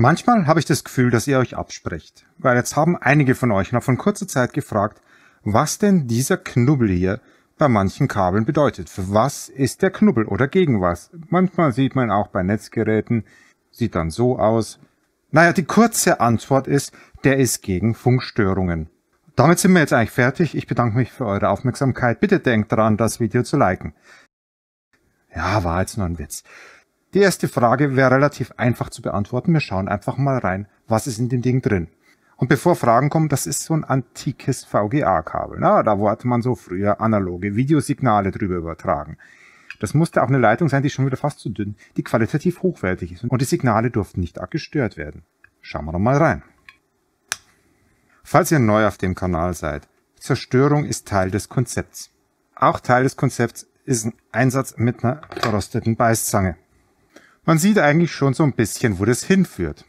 Manchmal habe ich das Gefühl, dass ihr euch absprecht, weil jetzt haben einige von euch noch von kurzer Zeit gefragt, was denn dieser Knubbel hier bei manchen Kabeln bedeutet. Für was ist der Knubbel oder gegen was? Manchmal sieht man auch bei Netzgeräten, sieht dann so aus. Naja, die kurze Antwort ist, der ist gegen Funkstörungen. Damit sind wir jetzt eigentlich fertig. Ich bedanke mich für eure Aufmerksamkeit. Bitte denkt daran, das Video zu liken. Ja, war jetzt nur ein Witz. Die erste Frage wäre relativ einfach zu beantworten. Wir schauen einfach mal rein, was ist in dem Ding drin. Und bevor Fragen kommen, das ist so ein antikes VGA-Kabel. Na, da wollte man so früher analoge Videosignale drüber übertragen. Das musste auch eine Leitung sein, die schon wieder fast zu dünn, die qualitativ hochwertig ist. Und die Signale durften nicht gestört werden. Schauen wir doch mal rein. Falls ihr neu auf dem Kanal seid, Zerstörung ist Teil des Konzepts. Auch Teil des Konzepts ist ein Einsatz mit einer verrosteten Beißzange. Man sieht eigentlich schon so ein bisschen, wo das hinführt.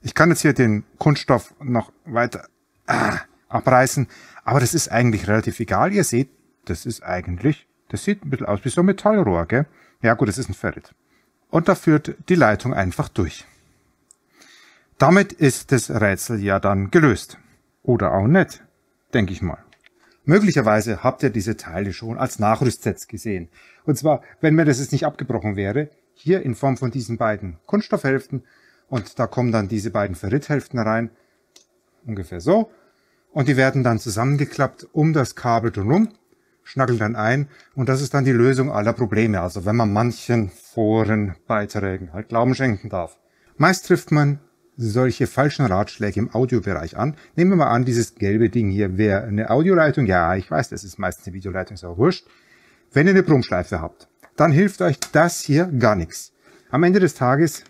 Ich kann jetzt hier den Kunststoff noch weiter äh, abreißen, aber das ist eigentlich relativ egal. Ihr seht, das ist eigentlich, das sieht ein bisschen aus wie so ein Metallrohr, gell? Ja gut, das ist ein Ferrit. Und da führt die Leitung einfach durch. Damit ist das Rätsel ja dann gelöst. Oder auch nicht, denke ich mal. Möglicherweise habt ihr diese Teile schon als Nachrüstsets gesehen. Und zwar, wenn mir das jetzt nicht abgebrochen wäre, hier in Form von diesen beiden Kunststoffhälften und da kommen dann diese beiden Ferrithälften rein, ungefähr so. Und die werden dann zusammengeklappt um das Kabel drumherum, schnackeln dann ein und das ist dann die Lösung aller Probleme. Also wenn man manchen Forenbeiträgen halt Glauben schenken darf. Meist trifft man solche falschen Ratschläge im Audiobereich an. Nehmen wir mal an, dieses gelbe Ding hier wäre eine Audioleitung. Ja, ich weiß, das ist meistens eine Videoleitung, ist auch wurscht. Wenn ihr eine Brummschleife habt, dann hilft euch das hier gar nichts. Am Ende des Tages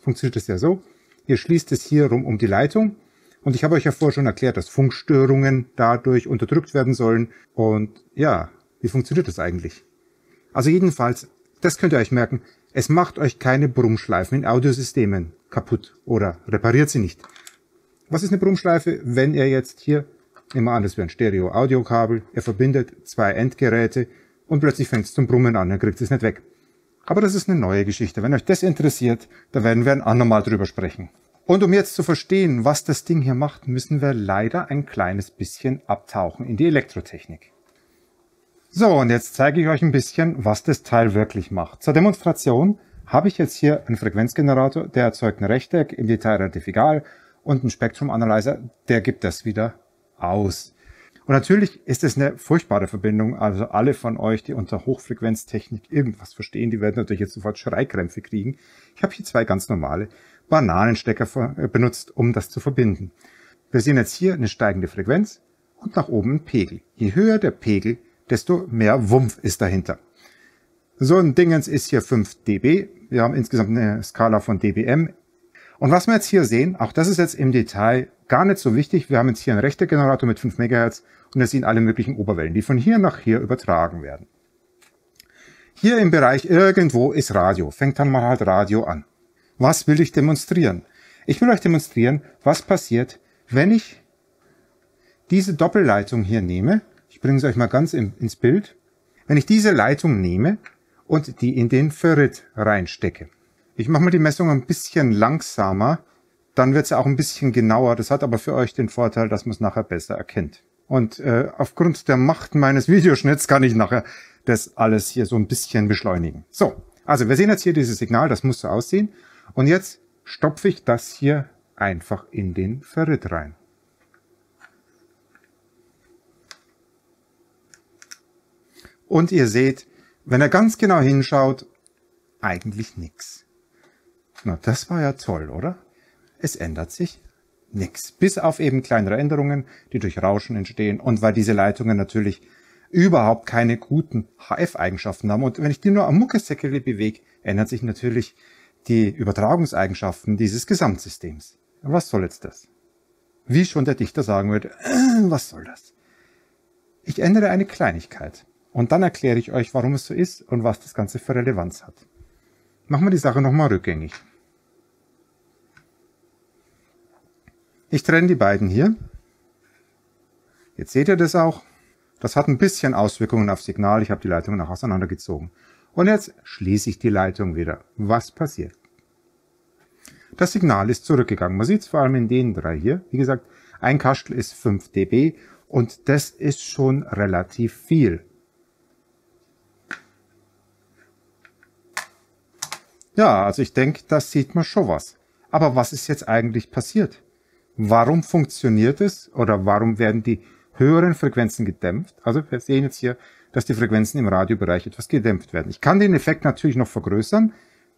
funktioniert es ja so, ihr schließt es hier rum um die Leitung und ich habe euch ja vorher schon erklärt, dass Funkstörungen dadurch unterdrückt werden sollen. Und ja, wie funktioniert das eigentlich? Also jedenfalls, das könnt ihr euch merken, es macht euch keine Brummschleifen in Audiosystemen kaputt oder repariert sie nicht. Was ist eine Brummschleife? Wenn ihr jetzt hier, immer an, das wäre ein Stereo-Audio-Kabel, ihr verbindet zwei Endgeräte und plötzlich fängt es zum Brummen an, dann kriegt es nicht weg. Aber das ist eine neue Geschichte. Wenn euch das interessiert, da werden wir ein andermal drüber sprechen. Und um jetzt zu verstehen, was das Ding hier macht, müssen wir leider ein kleines bisschen abtauchen in die Elektrotechnik. So, und jetzt zeige ich euch ein bisschen, was das Teil wirklich macht. Zur Demonstration habe ich jetzt hier einen Frequenzgenerator, der erzeugt ein Rechteck, im Detail relativ egal, und einen Spektrum Analyzer, der gibt das wieder aus. Und natürlich ist es eine furchtbare Verbindung. Also alle von euch, die unter Hochfrequenztechnik irgendwas verstehen, die werden natürlich jetzt sofort Schreikrämpfe kriegen. Ich habe hier zwei ganz normale Bananenstecker äh, benutzt, um das zu verbinden. Wir sehen jetzt hier eine steigende Frequenz und nach oben ein Pegel. Je höher der Pegel, desto mehr Wumpf ist dahinter. So ein Dingens ist hier 5 dB. Wir haben insgesamt eine Skala von dBm. Und was wir jetzt hier sehen, auch das ist jetzt im Detail gar nicht so wichtig. Wir haben jetzt hier einen Rechte-Generator mit 5 MHz und wir sehen alle möglichen Oberwellen, die von hier nach hier übertragen werden. Hier im Bereich irgendwo ist Radio. Fängt dann mal halt Radio an. Was will ich demonstrieren? Ich will euch demonstrieren, was passiert, wenn ich diese Doppelleitung hier nehme. Ich bringe es euch mal ganz ins Bild. Wenn ich diese Leitung nehme und die in den Ferrit reinstecke. Ich mache mal die Messung ein bisschen langsamer, dann wird es auch ein bisschen genauer. Das hat aber für euch den Vorteil, dass man es nachher besser erkennt. Und äh, aufgrund der Macht meines Videoschnitts kann ich nachher das alles hier so ein bisschen beschleunigen. So, also wir sehen jetzt hier dieses Signal, das muss so aussehen. Und jetzt stopfe ich das hier einfach in den Ferrit rein. Und ihr seht, wenn er ganz genau hinschaut, eigentlich nichts. Na, das war ja toll, oder? Es ändert sich nichts. Bis auf eben kleinere Änderungen, die durch Rauschen entstehen und weil diese Leitungen natürlich überhaupt keine guten HF-Eigenschaften haben. Und wenn ich die nur am Muckesäckel bewege, ändert sich natürlich die Übertragungseigenschaften dieses Gesamtsystems. Was soll jetzt das? Wie schon der Dichter sagen würde, äh, was soll das? Ich ändere eine Kleinigkeit und dann erkläre ich euch, warum es so ist und was das Ganze für Relevanz hat. Machen wir die Sache nochmal rückgängig. Ich trenne die beiden hier. Jetzt seht ihr das auch. Das hat ein bisschen Auswirkungen auf Signal. Ich habe die Leitung nach auseinandergezogen. Und jetzt schließe ich die Leitung wieder. Was passiert? Das Signal ist zurückgegangen. Man sieht es vor allem in den drei hier. Wie gesagt, ein Kastel ist 5 dB und das ist schon relativ viel. Ja, also ich denke, das sieht man schon was. Aber was ist jetzt eigentlich passiert? Warum funktioniert es oder warum werden die höheren Frequenzen gedämpft? Also wir sehen jetzt hier, dass die Frequenzen im Radiobereich etwas gedämpft werden. Ich kann den Effekt natürlich noch vergrößern.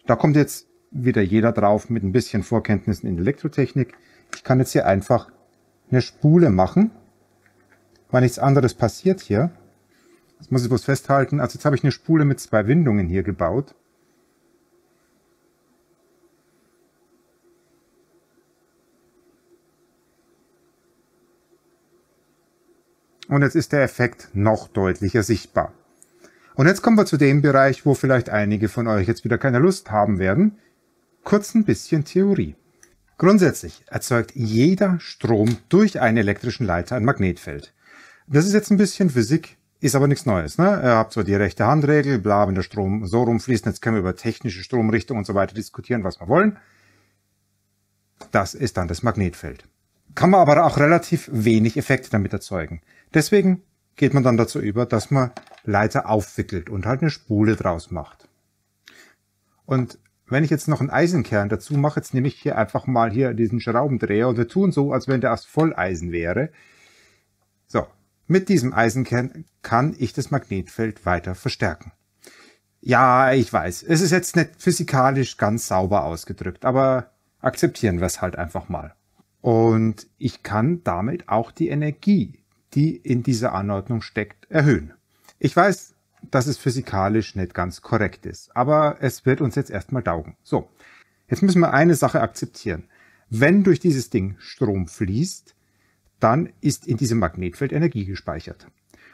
Da kommt jetzt wieder jeder drauf mit ein bisschen Vorkenntnissen in Elektrotechnik. Ich kann jetzt hier einfach eine Spule machen, weil nichts anderes passiert hier. Das muss ich bloß festhalten. Also jetzt habe ich eine Spule mit zwei Windungen hier gebaut. Und jetzt ist der Effekt noch deutlicher sichtbar. Und jetzt kommen wir zu dem Bereich, wo vielleicht einige von euch jetzt wieder keine Lust haben werden. Kurz ein bisschen Theorie. Grundsätzlich erzeugt jeder Strom durch einen elektrischen Leiter ein Magnetfeld. Das ist jetzt ein bisschen Physik, ist aber nichts Neues. Ne? Ihr habt so die rechte Handregel, bla, wenn der Strom so rumfließt, jetzt können wir über technische Stromrichtung und so weiter diskutieren, was wir wollen. Das ist dann das Magnetfeld kann man aber auch relativ wenig Effekte damit erzeugen. Deswegen geht man dann dazu über, dass man Leiter aufwickelt und halt eine Spule draus macht. Und wenn ich jetzt noch einen Eisenkern dazu mache, jetzt nehme ich hier einfach mal hier diesen Schraubendreher und wir tun so, als wenn der aus Volleisen wäre. So, mit diesem Eisenkern kann ich das Magnetfeld weiter verstärken. Ja, ich weiß, es ist jetzt nicht physikalisch ganz sauber ausgedrückt, aber akzeptieren wir es halt einfach mal. Und ich kann damit auch die Energie, die in dieser Anordnung steckt, erhöhen. Ich weiß, dass es physikalisch nicht ganz korrekt ist, aber es wird uns jetzt erstmal taugen. So, jetzt müssen wir eine Sache akzeptieren. Wenn durch dieses Ding Strom fließt, dann ist in diesem Magnetfeld Energie gespeichert.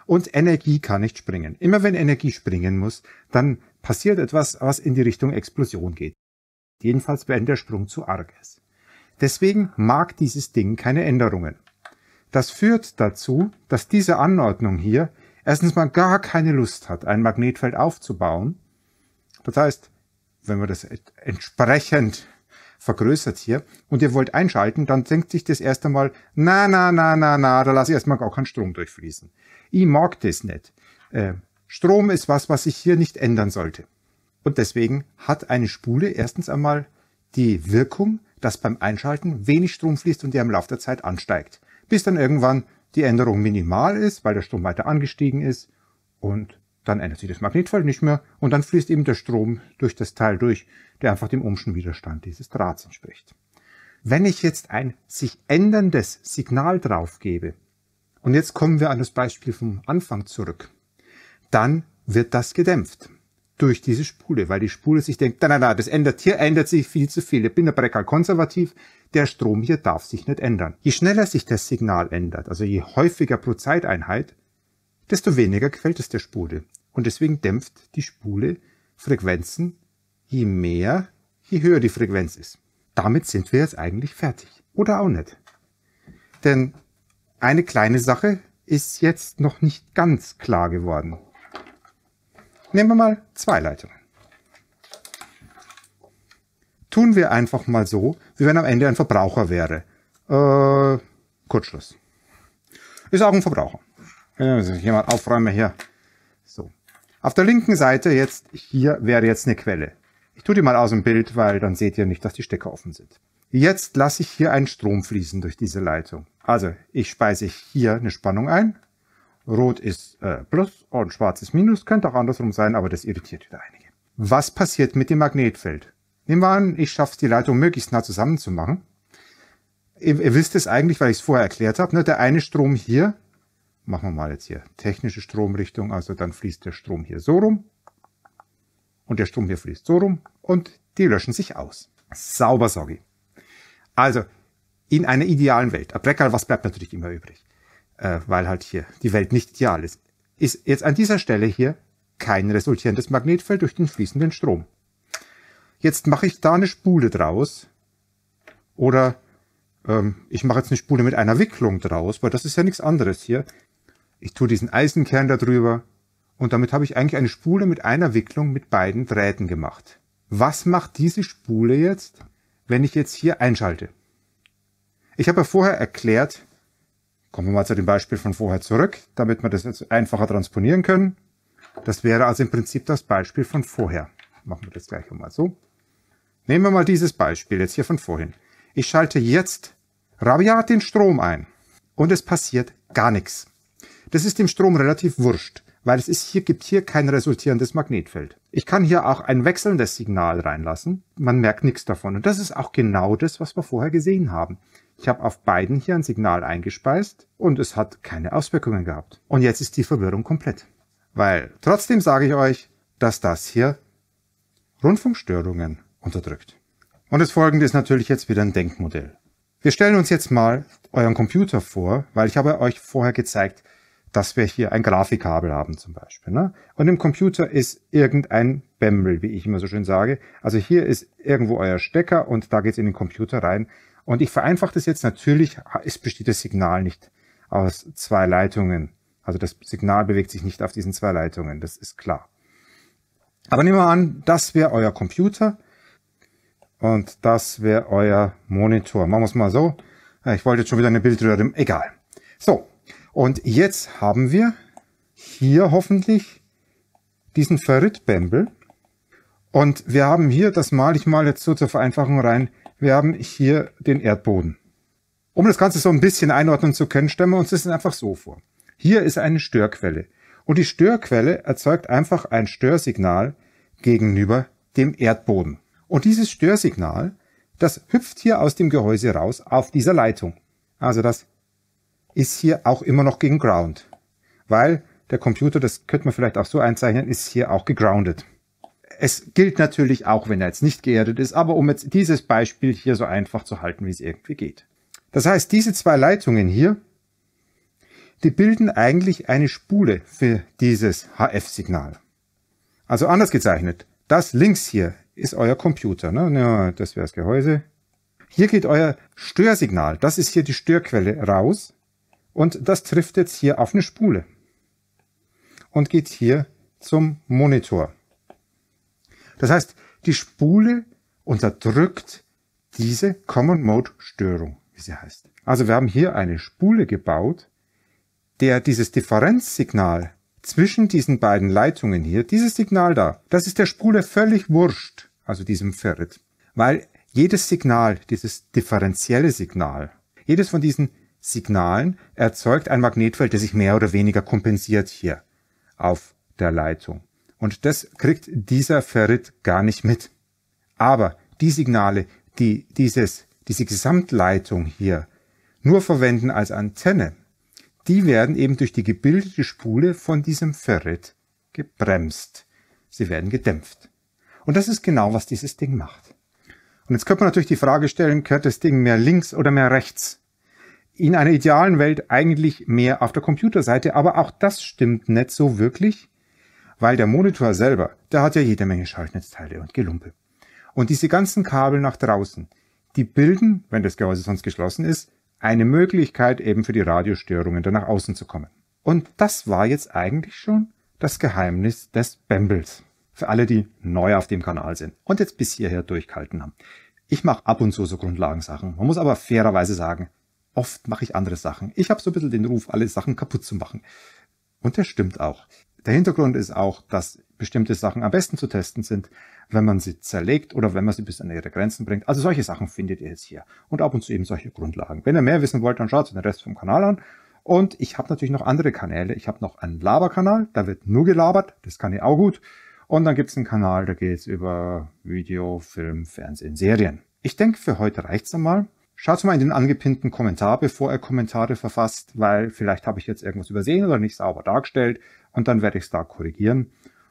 Und Energie kann nicht springen. Immer wenn Energie springen muss, dann passiert etwas, was in die Richtung Explosion geht. Jedenfalls, wenn der Sprung zu arg ist. Deswegen mag dieses Ding keine Änderungen. Das führt dazu, dass diese Anordnung hier erstens mal gar keine Lust hat, ein Magnetfeld aufzubauen. Das heißt, wenn man das entsprechend vergrößert hier und ihr wollt einschalten, dann denkt sich das erst einmal, na, na, na, na, na, da lasse ich erstmal gar keinen Strom durchfließen. Ich mag das nicht. Äh, Strom ist was, was sich hier nicht ändern sollte. Und deswegen hat eine Spule erstens einmal die Wirkung, dass beim Einschalten wenig Strom fließt und der im Laufe der Zeit ansteigt, bis dann irgendwann die Änderung minimal ist, weil der Strom weiter angestiegen ist und dann ändert sich das Magnetfeld nicht mehr und dann fließt eben der Strom durch das Teil durch, der einfach dem Ohmschen Widerstand dieses Drahts entspricht. Wenn ich jetzt ein sich änderndes Signal drauf gebe, und jetzt kommen wir an das Beispiel vom Anfang zurück, dann wird das gedämpft durch diese Spule, weil die Spule sich denkt, na, na, na, das ändert, hier ändert sich viel zu viel. Ich bin der Brecker konservativ, der Strom hier darf sich nicht ändern. Je schneller sich das Signal ändert, also je häufiger pro Zeiteinheit, desto weniger quält es der Spule. Und deswegen dämpft die Spule Frequenzen, je mehr, je höher die Frequenz ist. Damit sind wir jetzt eigentlich fertig. Oder auch nicht. Denn eine kleine Sache ist jetzt noch nicht ganz klar geworden. Nehmen wir mal zwei Leitungen. Tun wir einfach mal so, wie wenn am Ende ein Verbraucher wäre. Äh, Kurzschluss. Ist auch ein Verbraucher. Hier mal aufräumen hier. So. Auf der linken Seite jetzt, hier wäre jetzt eine Quelle. Ich tue die mal aus dem Bild, weil dann seht ihr nicht, dass die Stecker offen sind. Jetzt lasse ich hier einen Strom fließen durch diese Leitung. Also ich speise hier eine Spannung ein Rot ist äh, Plus und Schwarz ist Minus. Könnte auch andersrum sein, aber das irritiert wieder einige. Was passiert mit dem Magnetfeld? Nehmen wir an, ich schaffe es, die Leitung möglichst nah zusammenzumachen. Ihr, ihr wisst es eigentlich, weil ich es vorher erklärt habe. Ne? Der eine Strom hier, machen wir mal jetzt hier technische Stromrichtung, also dann fließt der Strom hier so rum und der Strom hier fließt so rum und die löschen sich aus. Sauber, sorry. Also, in einer idealen Welt, Abreckerl, was bleibt natürlich immer übrig? Äh, weil halt hier die Welt nicht ideal ist, ist jetzt an dieser Stelle hier kein resultierendes Magnetfeld durch den fließenden Strom. Jetzt mache ich da eine Spule draus oder ähm, ich mache jetzt eine Spule mit einer Wicklung draus, weil das ist ja nichts anderes hier. Ich tue diesen Eisenkern da drüber und damit habe ich eigentlich eine Spule mit einer Wicklung mit beiden Drähten gemacht. Was macht diese Spule jetzt, wenn ich jetzt hier einschalte. Ich habe ja vorher erklärt, kommen wir mal zu dem Beispiel von vorher zurück, damit wir das jetzt einfacher transponieren können. Das wäre also im Prinzip das Beispiel von vorher. Machen wir das gleich mal so. Nehmen wir mal dieses Beispiel jetzt hier von vorhin. Ich schalte jetzt rabiat den Strom ein und es passiert gar nichts. Das ist dem Strom relativ wurscht, weil es ist hier, gibt hier kein resultierendes Magnetfeld. Ich kann hier auch ein wechselndes Signal reinlassen. Man merkt nichts davon. Und das ist auch genau das, was wir vorher gesehen haben. Ich habe auf beiden hier ein Signal eingespeist und es hat keine Auswirkungen gehabt. Und jetzt ist die Verwirrung komplett. Weil trotzdem sage ich euch, dass das hier Rundfunkstörungen unterdrückt. Und das folgende ist natürlich jetzt wieder ein Denkmodell. Wir stellen uns jetzt mal euren Computer vor, weil ich habe euch vorher gezeigt, dass wir hier ein Grafikkabel haben zum Beispiel. Ne? Und im Computer ist irgendein Bembel, wie ich immer so schön sage. Also hier ist irgendwo euer Stecker und da geht es in den Computer rein. Und ich vereinfache das jetzt natürlich, es besteht das Signal nicht aus zwei Leitungen. Also das Signal bewegt sich nicht auf diesen zwei Leitungen, das ist klar. Aber nehmen wir an, das wäre euer Computer und das wäre euer Monitor. Machen wir es mal so. Ich wollte jetzt schon wieder eine Bildröhre, egal. So, und jetzt haben wir hier hoffentlich diesen Ferrit-Bembel. Und wir haben hier, das male ich mal jetzt so zur Vereinfachung rein, wir haben hier den Erdboden. Um das Ganze so ein bisschen einordnen zu können, stellen wir uns das einfach so vor. Hier ist eine Störquelle. Und die Störquelle erzeugt einfach ein Störsignal gegenüber dem Erdboden. Und dieses Störsignal, das hüpft hier aus dem Gehäuse raus auf dieser Leitung. Also das ist hier auch immer noch gegen Ground. Weil der Computer, das könnte man vielleicht auch so einzeichnen, ist hier auch gegroundet. Es gilt natürlich auch, wenn er jetzt nicht geerdet ist, aber um jetzt dieses Beispiel hier so einfach zu halten, wie es irgendwie geht. Das heißt, diese zwei Leitungen hier, die bilden eigentlich eine Spule für dieses HF-Signal. Also anders gezeichnet, das links hier ist euer Computer. Ne? Ja, das wäre das Gehäuse. Hier geht euer Störsignal, das ist hier die Störquelle, raus und das trifft jetzt hier auf eine Spule und geht hier zum Monitor. Das heißt, die Spule unterdrückt diese Common Mode Störung, wie sie heißt. Also wir haben hier eine Spule gebaut, der dieses Differenzsignal zwischen diesen beiden Leitungen hier, dieses Signal da, das ist der Spule völlig wurscht, also diesem Ferrit. Weil jedes Signal, dieses differenzielle Signal, jedes von diesen Signalen erzeugt ein Magnetfeld, das sich mehr oder weniger kompensiert hier auf der Leitung. Und das kriegt dieser Ferrit gar nicht mit. Aber die Signale, die dieses, diese Gesamtleitung hier nur verwenden als Antenne, die werden eben durch die gebildete Spule von diesem Ferrit gebremst. Sie werden gedämpft. Und das ist genau, was dieses Ding macht. Und jetzt könnte man natürlich die Frage stellen, gehört das Ding mehr links oder mehr rechts? In einer idealen Welt eigentlich mehr auf der Computerseite, aber auch das stimmt nicht so wirklich, weil der Monitor selber, der hat ja jede Menge Schaltnetzteile und Gelumpe. Und diese ganzen Kabel nach draußen, die bilden, wenn das Gehäuse sonst geschlossen ist, eine Möglichkeit eben für die Radiostörungen dann nach außen zu kommen. Und das war jetzt eigentlich schon das Geheimnis des Bambles. Für alle, die neu auf dem Kanal sind und jetzt bis hierher durchgehalten haben. Ich mache ab und zu so Grundlagensachen. Man muss aber fairerweise sagen, oft mache ich andere Sachen. Ich habe so ein bisschen den Ruf, alle Sachen kaputt zu machen. Und der stimmt auch. Der Hintergrund ist auch, dass bestimmte Sachen am besten zu testen sind, wenn man sie zerlegt oder wenn man sie bis an ihre Grenzen bringt. Also solche Sachen findet ihr jetzt hier. Und ab und zu eben solche Grundlagen. Wenn ihr mehr wissen wollt, dann schaut den Rest vom Kanal an. Und ich habe natürlich noch andere Kanäle. Ich habe noch einen Laberkanal, da wird nur gelabert, das kann ich auch gut. Und dann gibt es einen Kanal, da geht es über Video, Film, Fernsehen, Serien. Ich denke, für heute reicht's einmal. Schaut mal in den angepinnten Kommentar, bevor ihr Kommentare verfasst, weil vielleicht habe ich jetzt irgendwas übersehen oder nicht sauber dargestellt und dann werde ich es da korrigieren.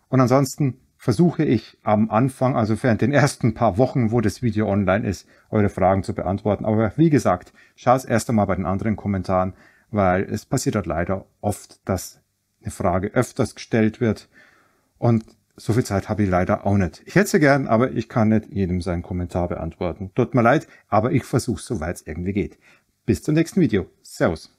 Und ansonsten versuche ich am Anfang, also während den ersten paar Wochen, wo das Video online ist, eure Fragen zu beantworten. Aber wie gesagt, schaut erst einmal bei den anderen Kommentaren, weil es passiert dort leider oft, dass eine Frage öfters gestellt wird und so viel Zeit habe ich leider auch nicht. Ich hätte sie gern, aber ich kann nicht jedem seinen Kommentar beantworten. Tut mir leid, aber ich versuche soweit es irgendwie geht. Bis zum nächsten Video. Servus.